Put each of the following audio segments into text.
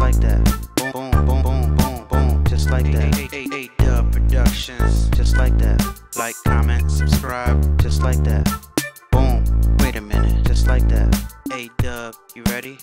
like that. Boom, boom, boom, boom, boom, boom, just like that. A-Dubb Productions, just like that. Like, comment, subscribe, just like that. Boom, wait a minute, just like that. A-Dubb, you ready?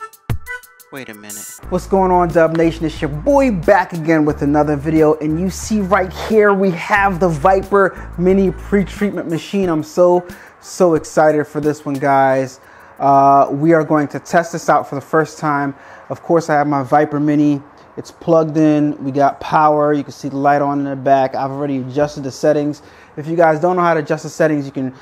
Wait a minute. What's going on, Dub Nation? It's your boy back again with another video. And you see right here, we have the Viper Mini Pre-Treatment Machine. I'm so, so excited for this one, guys. Uh, we are going to test this out for the first time. Of course, I have my Viper Mini. It's plugged in. We got power. You can see the light on in the back. I've already adjusted the settings. If you guys don't know how to adjust the settings, you can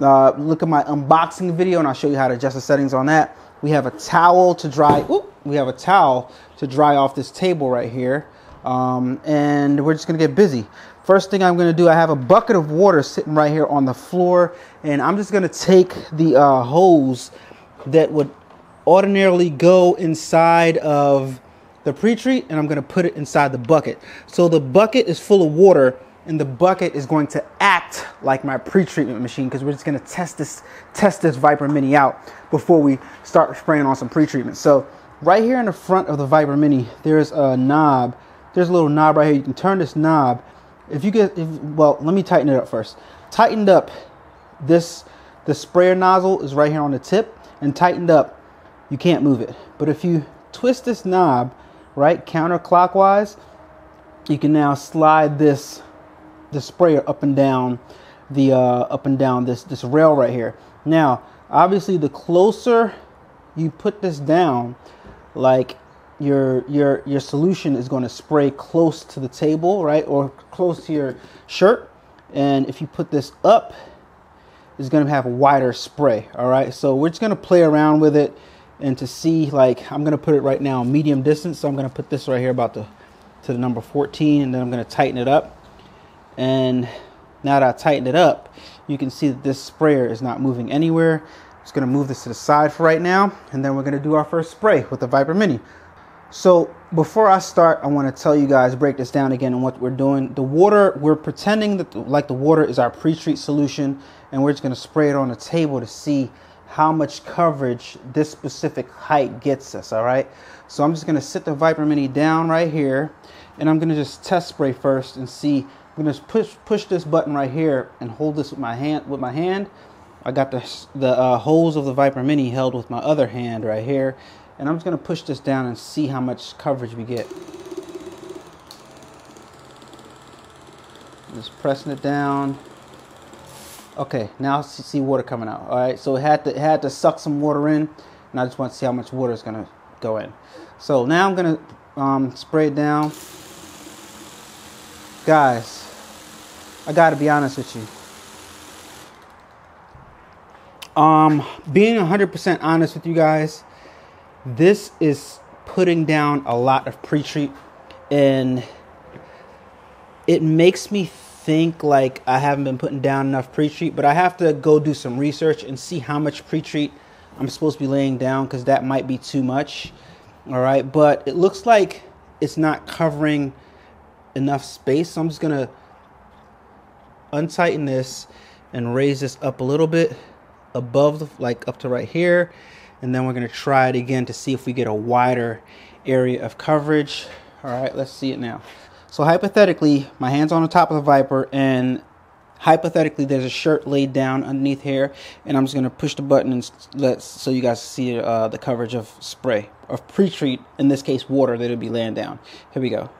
uh, look at my unboxing video and I'll show you how to adjust the settings on that. We have a towel to dry. We have a towel to dry off this table right here. Um, and we're just gonna get busy. First thing I'm gonna do, I have a bucket of water sitting right here on the floor, and I'm just gonna take the uh, hose that would ordinarily go inside of the pre-treat, and I'm gonna put it inside the bucket. So the bucket is full of water, and the bucket is going to act like my pre-treatment machine because we're just going to test this test this Viper Mini out before we start spraying on some pre-treatment. So right here in the front of the Viper Mini, there's a knob. There's a little knob right here. You can turn this knob. If you get, if, well, let me tighten it up first. Tightened up, this the sprayer nozzle is right here on the tip, and tightened up, you can't move it. But if you twist this knob right counterclockwise, you can now slide this the sprayer up and down the uh, up and down this this rail right here. Now, obviously, the closer you put this down, like your your your solution is going to spray close to the table, right, or close to your shirt. And if you put this up, it's going to have a wider spray. All right, so we're just going to play around with it and to see like I'm going to put it right now medium distance. So I'm going to put this right here about the to the number 14, and then I'm going to tighten it up and now that I tightened it up, you can see that this sprayer is not moving anywhere. Just gonna move this to the side for right now, and then we're gonna do our first spray with the Viper Mini. So before I start, I wanna tell you guys, break this down again and what we're doing. The water, we're pretending that the, like the water is our pre-treat solution, and we're just gonna spray it on the table to see how much coverage this specific height gets us, all right? So I'm just gonna sit the Viper Mini down right here, and I'm gonna just test spray first and see I'm gonna push push this button right here and hold this with my hand. With my hand, I got the the uh, hose of the Viper Mini held with my other hand right here, and I'm just gonna push this down and see how much coverage we get. Just pressing it down. Okay, now see water coming out. All right, so it had to it had to suck some water in, and I just want to see how much water is gonna go in. So now I'm gonna um, spray it down, guys I gotta be honest with you. Um, being 100% honest with you guys, this is putting down a lot of pre-treat and it makes me think like I haven't been putting down enough pre-treat, but I have to go do some research and see how much pre-treat I'm supposed to be laying down because that might be too much. All right, but it looks like it's not covering enough space. So I'm just gonna untighten this and raise this up a little bit above the, like up to right here and then we're going to try it again to see if we get a wider area of coverage. All right let's see it now. So hypothetically my hands on the top of the viper and hypothetically there's a shirt laid down underneath here and i'm just going to push the button and let so you guys see uh, the coverage of spray of pre-treat in this case water that will be laying down. Here we go.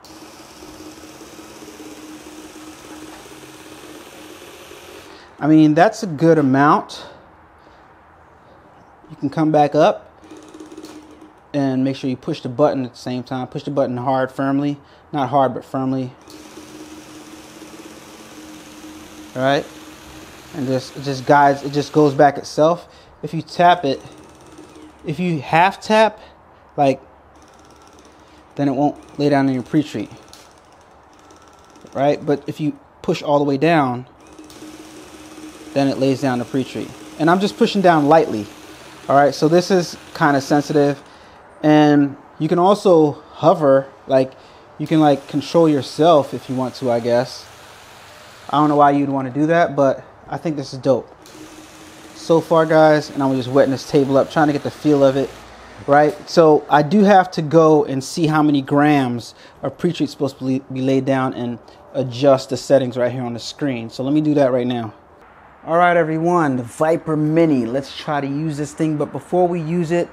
I mean, that's a good amount. You can come back up and make sure you push the button at the same time. Push the button hard, firmly. Not hard, but firmly. All right? And just, it just guides, it just goes back itself. If you tap it, if you half tap, like, then it won't lay down in your pre-treat. Right? But if you push all the way down, then it lays down the pre-treat. And I'm just pushing down lightly. All right, so this is kind of sensitive. And you can also hover, like you can like control yourself if you want to, I guess. I don't know why you'd want to do that, but I think this is dope. So far, guys, and I'm just wetting this table up, trying to get the feel of it. right? So I do have to go and see how many grams of pre-treat supposed to be laid down and adjust the settings right here on the screen. So let me do that right now. All right, everyone, the Viper Mini. Let's try to use this thing. But before we use it,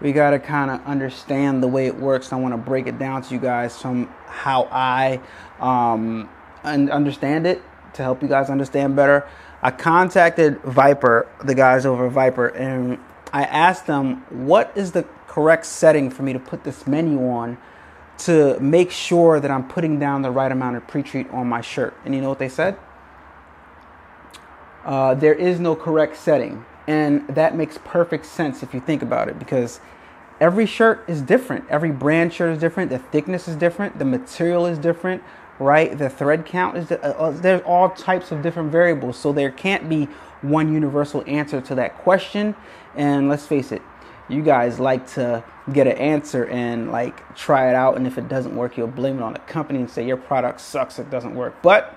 we got to kind of understand the way it works. I want to break it down to you guys from how I um, understand it to help you guys understand better. I contacted Viper, the guys over Viper, and I asked them what is the correct setting for me to put this menu on to make sure that I'm putting down the right amount of pre-treat on my shirt. And you know what they said? Uh, there is no correct setting. And that makes perfect sense if you think about it because every shirt is different. Every brand shirt is different. The thickness is different. The material is different, right? The thread count is, uh, uh, there's all types of different variables. So there can't be one universal answer to that question. And let's face it, you guys like to get an answer and like try it out and if it doesn't work you'll blame it on the company and say your product sucks it doesn't work but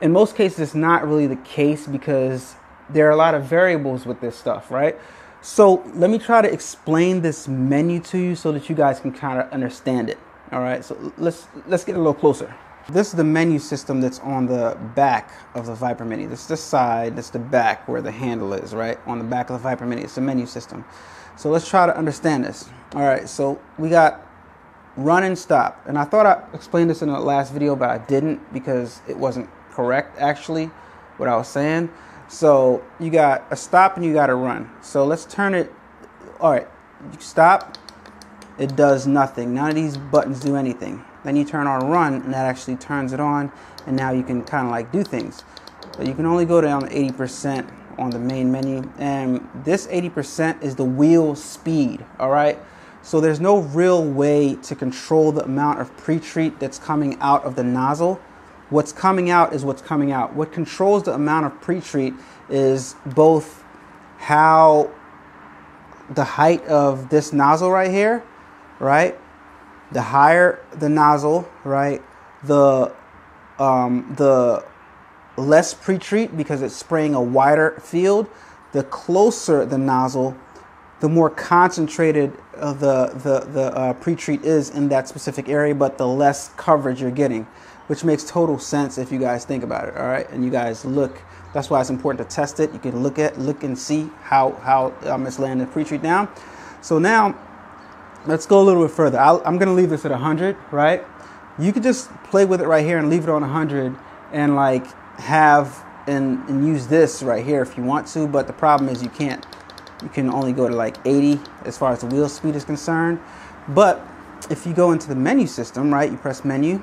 in most cases it's not really the case because there are a lot of variables with this stuff right so let me try to explain this menu to you so that you guys can kind of understand it all right so let's let's get a little closer this is the menu system that's on the back of the Viper Mini. This is the side, this is the back where the handle is, right? On the back of the Viper Mini, it's the menu system. So let's try to understand this. All right, so we got run and stop. And I thought I explained this in the last video, but I didn't because it wasn't correct actually what I was saying. So you got a stop and you got a run. So let's turn it. All right, stop. It does nothing. None of these buttons do anything. Then you turn on run and that actually turns it on. And now you can kind of like do things. But you can only go down 80% on the main menu. And this 80% is the wheel speed, all right? So there's no real way to control the amount of pre-treat that's coming out of the nozzle. What's coming out is what's coming out. What controls the amount of pre-treat is both how the height of this nozzle right here, right? The higher the nozzle, right? The um, the less pre-treat because it's spraying a wider field. The closer the nozzle, the more concentrated uh, the the the uh, pre-treat is in that specific area, but the less coverage you're getting, which makes total sense if you guys think about it. All right, and you guys look. That's why it's important to test it. You can look at look and see how how um, it's the pre-treat down. So now, let's go a little bit further. i am going to leave this at 100, right? You could just play with it right here and leave it on 100, and like have and, and use this right here if you want to, but the problem is you can't. You can only go to like 80 as far as the wheel speed is concerned. But if you go into the menu system, right, you press menu.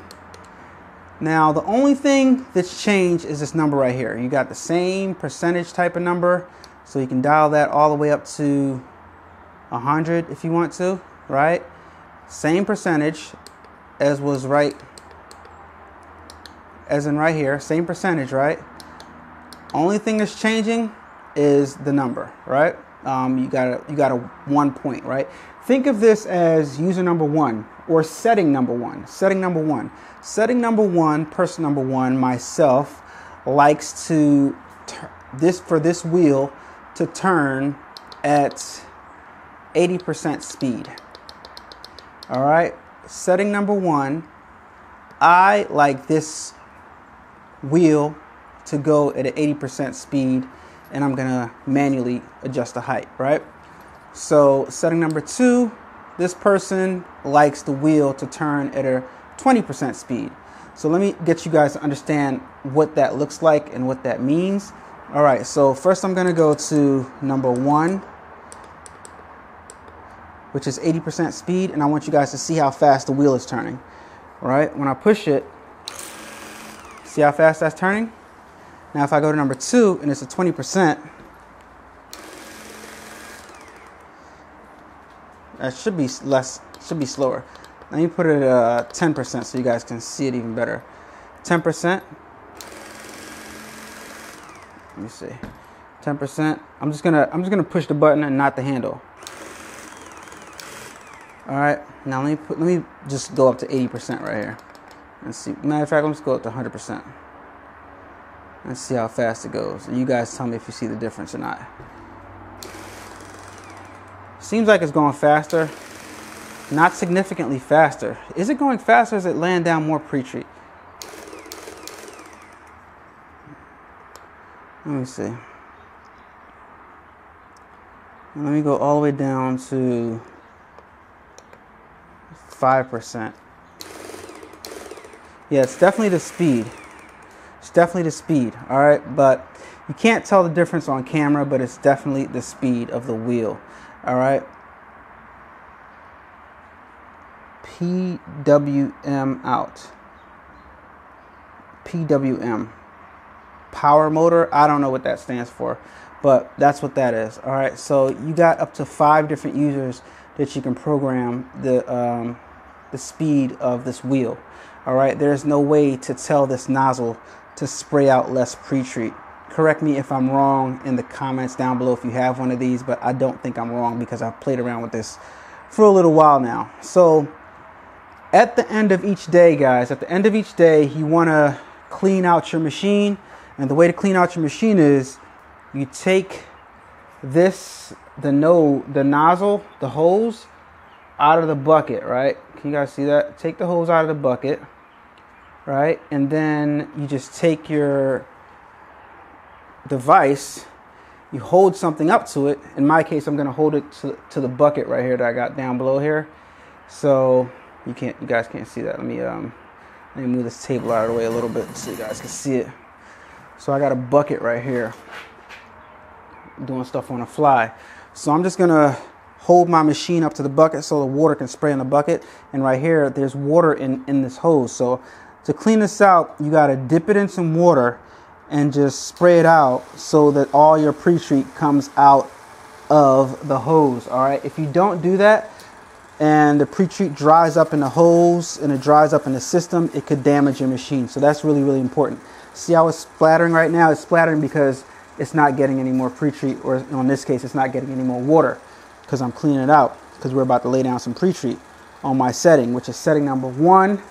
Now, the only thing that's changed is this number right here. You got the same percentage type of number, so you can dial that all the way up to 100 if you want to, right? Same percentage as was right as in right here, same percentage, right? Only thing that's changing is the number, right? Um, you got you got a one point, right? Think of this as user number one or setting number one. Setting number one. Setting number one, person number one, myself, likes to this for this wheel to turn at 80% speed. All right. Setting number one, I like this wheel to go at an 80% speed and I'm gonna manually adjust the height, right? So setting number two, this person likes the wheel to turn at a 20% speed. So let me get you guys to understand what that looks like and what that means. All right, so first I'm gonna go to number one, which is 80% speed, and I want you guys to see how fast the wheel is turning. All right, when I push it, See how fast that's turning? Now if I go to number two and it's a 20%, that should be less, should be slower. Let me put it at 10% uh, so you guys can see it even better. 10%. Let me see. 10%. I'm just gonna I'm just gonna push the button and not the handle. All right. Now let me put let me just go up to 80% right here. Let's see. Matter of fact, let's go up to 100%. Let's see how fast it goes. And you guys tell me if you see the difference or not. Seems like it's going faster. Not significantly faster. Is it going faster? is it laying down more pre-treat? Let me see. Let me go all the way down to 5%. Yeah, it's definitely the speed. It's definitely the speed, all right? But you can't tell the difference on camera, but it's definitely the speed of the wheel, all right? PWM out. PWM. Power motor. I don't know what that stands for, but that's what that is. All right. So you got up to five different users that you can program the um, the speed of this wheel. All right. There's no way to tell this nozzle to spray out less pre-treat. Correct me if I'm wrong in the comments down below if you have one of these, but I don't think I'm wrong because I've played around with this for a little while now. So at the end of each day, guys, at the end of each day, you want to clean out your machine. And the way to clean out your machine is you take this, the no, the nozzle, the hose out of the bucket, right? Can you guys see that? Take the hose out of the bucket, right? And then you just take your device, you hold something up to it. In my case, I'm going to hold it to, to the bucket right here that I got down below here. So you can't, you guys can't see that. Let me, um, let me move this table out of the way a little bit so you guys can see it. So I got a bucket right here doing stuff on the fly. So I'm just gonna hold my machine up to the bucket so the water can spray in the bucket. And right here, there's water in, in this hose. So to clean this out, you gotta dip it in some water and just spray it out so that all your pre-treat comes out of the hose. All right, if you don't do that, and the pre-treat dries up in the hose and it dries up in the system, it could damage your machine. So that's really, really important. See how it's splattering right now? It's splattering because it's not getting any more pre-treat, or in this case, it's not getting any more water because I'm cleaning it out because we're about to lay down some pre-treat on my setting, which is setting number one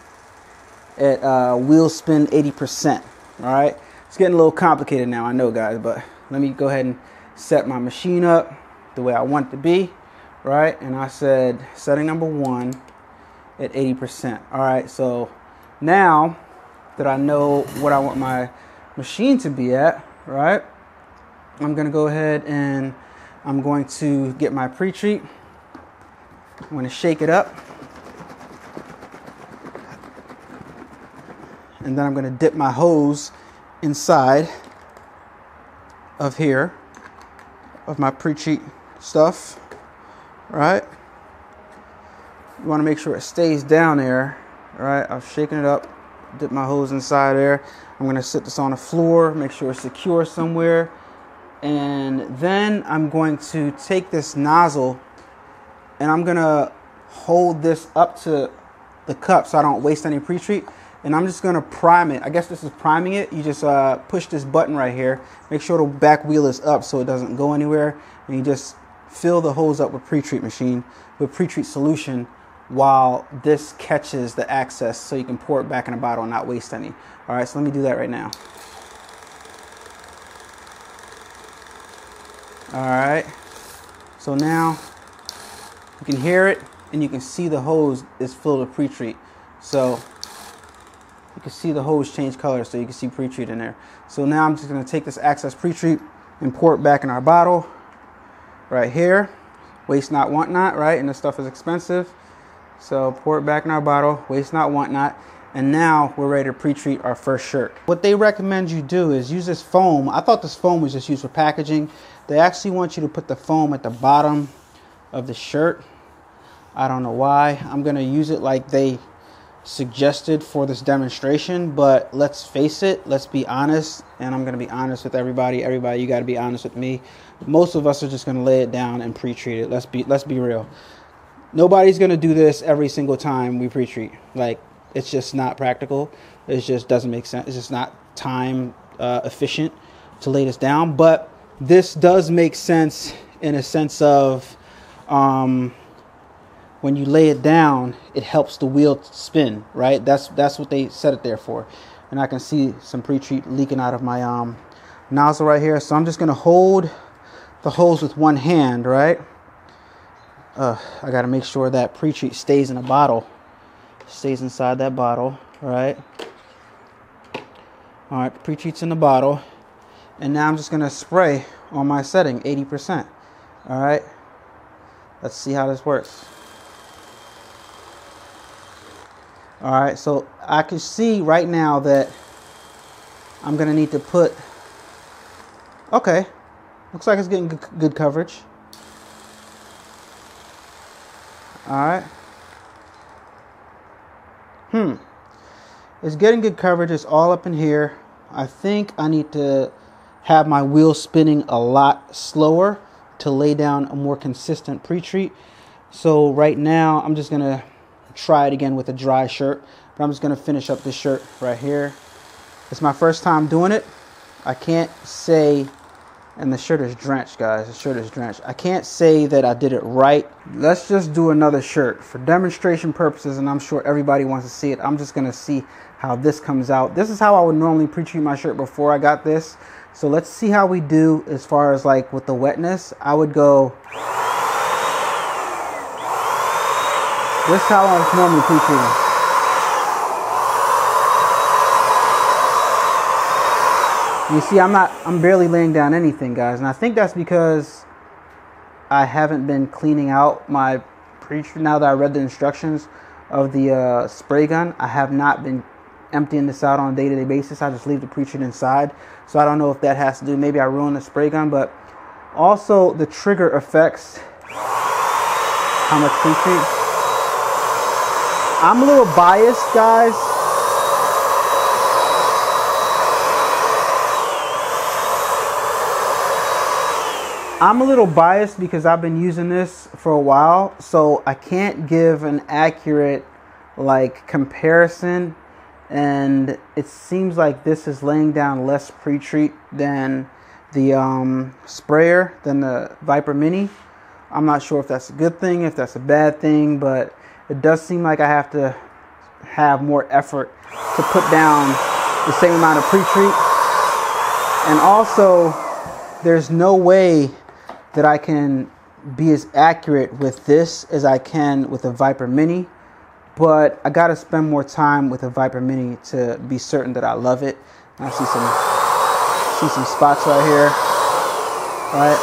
at uh, wheel spin 80%. All right, it's getting a little complicated now, I know, guys, but let me go ahead and set my machine up the way I want it to be right? And I said setting number one at 80%. All right, so now that I know what I want my machine to be at, right? I'm gonna go ahead and I'm going to get my pre-treat. I'm gonna shake it up. And then I'm gonna dip my hose inside of here of my pre-treat stuff right? You want to make sure it stays down there, right? I'm shaking it up, dip my hose inside there. I'm going to sit this on the floor, make sure it's secure somewhere. And then I'm going to take this nozzle and I'm going to hold this up to the cup so I don't waste any pre-treat. And I'm just to prime it. I guess this is priming it. You just uh, push this button right here. Make sure the back wheel is up so it doesn't go anywhere. And you just fill the hose up with pre-treat machine with pre-treat solution while this catches the access so you can pour it back in a bottle and not waste any. All right, so let me do that right now. All right, so now you can hear it and you can see the hose is filled with pre-treat. So can see the hose change color so you can see pre-treat in there. So now I'm just gonna take this access pre-treat and pour it back in our bottle right here. Waste not, want not, right? And this stuff is expensive. So pour it back in our bottle, waste not, want not. And now we're ready to pre-treat our first shirt. What they recommend you do is use this foam. I thought this foam was just used for packaging. They actually want you to put the foam at the bottom of the shirt. I don't know why. I'm gonna use it like they suggested for this demonstration, but let's face it, let's be honest, and I'm going to be honest with everybody. Everybody, you got to be honest with me. Most of us are just going to lay it down and pre-treat it. Let's be let's be real. Nobody's going to do this every single time we pre-treat. Like it's just not practical. It just doesn't make sense. It's just not time uh, efficient to lay this down, but this does make sense in a sense of um, when you lay it down, it helps the wheel spin, right? That's that's what they set it there for. And I can see some pre-treat leaking out of my um, nozzle right here. So I'm just gonna hold the hose with one hand, right? uh, I gotta make sure that pre-treat stays in a bottle. Stays inside that bottle, right? All right, pre-treats in the bottle. And now I'm just gonna spray on my setting, 80%. All right, let's see how this works. All right, so I can see right now that I'm gonna need to put, okay, looks like it's getting good coverage. All right. Hmm. It's getting good coverage. It's all up in here. I think I need to have my wheel spinning a lot slower to lay down a more consistent pre-treat. So right now I'm just gonna try it again with a dry shirt, but I'm just gonna finish up this shirt right here. It's my first time doing it. I can't say and the shirt is drenched, guys. The shirt is drenched. I can't say that I did it right. Let's just do another shirt for demonstration purposes, and I'm sure everybody wants to see it. I'm just gonna see how this comes out. This is how I would normally pre-treat my shirt before I got this. So let's see how we do as far as like with the wetness. I would go. This is how I'm normally pre-treating. You see, I'm not, I'm barely laying down anything, guys. And I think that's because I haven't been cleaning out my pre Now that I read the instructions of the uh, spray gun, I have not been emptying this out on a day to day basis. I just leave the pre-treat inside. So I don't know if that has to do, maybe I ruined the spray gun, but also the trigger affects how much pre-treat. I'm a little biased, guys I'm a little biased because I've been using this for a while, so I can't give an accurate like comparison. And it seems like this is laying down less pre-treat than the um, sprayer, than the Viper Mini. I'm not sure if that's a good thing, if that's a bad thing, but it does seem like I have to have more effort to put down the same amount of pre-treat. And also, there's no way that I can be as accurate with this as I can with a Viper Mini, but I gotta spend more time with a Viper Mini to be certain that I love it. I see some see some spots right here. Right.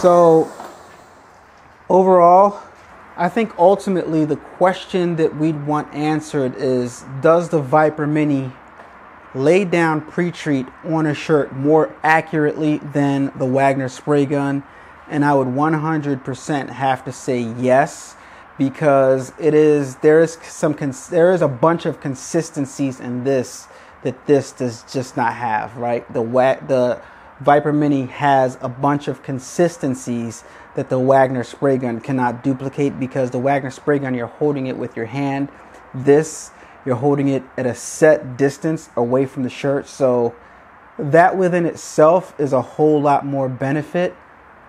So overall, I think ultimately the question that we'd want answered is does the Viper Mini lay down pre-treat on a shirt more accurately than the Wagner spray gun? And I would 100% have to say yes because it is there is some there is a bunch of consistencies in this that this does just not have right? The the Viper Mini has a bunch of consistencies that the Wagner spray gun cannot duplicate because the Wagner spray gun you're holding it with your hand this you're holding it at a set distance away from the shirt. So that within itself is a whole lot more benefit.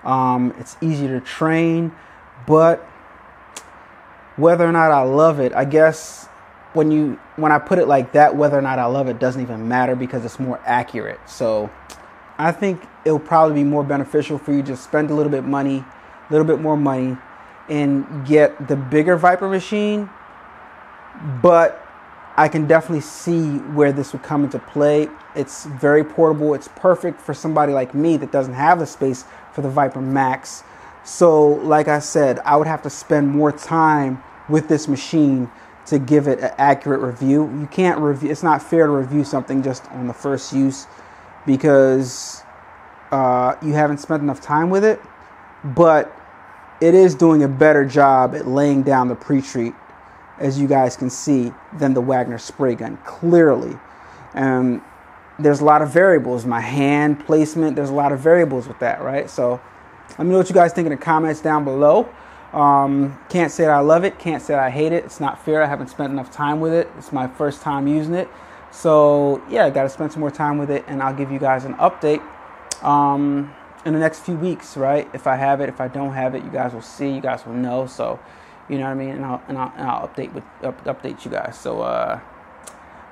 Um, it's easier to train, but whether or not I love it, I guess when you when I put it like that, whether or not I love it doesn't even matter because it's more accurate. So I think it'll probably be more beneficial for you to spend a little bit money, a little bit more money, and get the bigger Viper machine, but I can definitely see where this would come into play. It's very portable. It's perfect for somebody like me that doesn't have the space for the Viper Max. So, like I said, I would have to spend more time with this machine to give it an accurate review. You can't review, it's not fair to review something just on the first use because uh, you haven't spent enough time with it. But it is doing a better job at laying down the pre treat as you guys can see, than the Wagner spray gun, clearly. Um, there's a lot of variables. My hand placement, there's a lot of variables with that, right? So let me know what you guys think in the comments down below. Um, can't say I love it, can't say I hate it. It's not fair. I haven't spent enough time with it. It's my first time using it. So yeah, I got to spend some more time with it, and I'll give you guys an update um, in the next few weeks, right? If I have it, if I don't have it, you guys will see. You guys will know. So you know what I mean? And I'll and I'll, and I'll update with up, update you guys. So uh,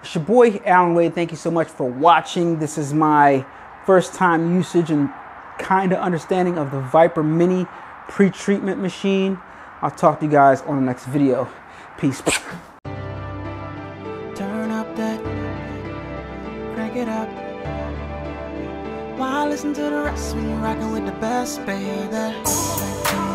it's your boy Allan Wade. Thank you so much for watching. This is my first time usage and kind of understanding of the Viper Mini pre-treatment machine. I'll talk to you guys on the next video. Peace. when you're with the best, baby?